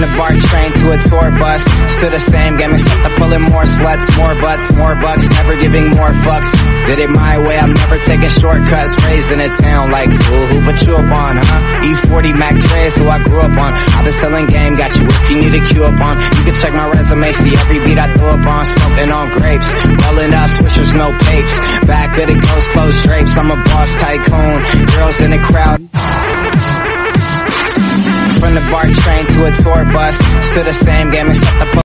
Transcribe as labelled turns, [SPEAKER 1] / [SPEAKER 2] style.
[SPEAKER 1] The BART train to a tour bus, still the same game except I'm pulling more sluts, more butts, more bucks, never giving more fucks. Did it my way, I'm never taking shortcuts. Raised in a town like fool, who put you up on, huh? E40 Mac Dre's who I grew up on. I've been selling game, got you if you need a cue up on. You can check my resume, see every beat I throw up on. Smoking on grapes, rolling up swishers, no papes. Back of the ghost, closed drapes. I'm a boss tycoon. Girls in the crowd. The BART train to a tour bus, still the same game except I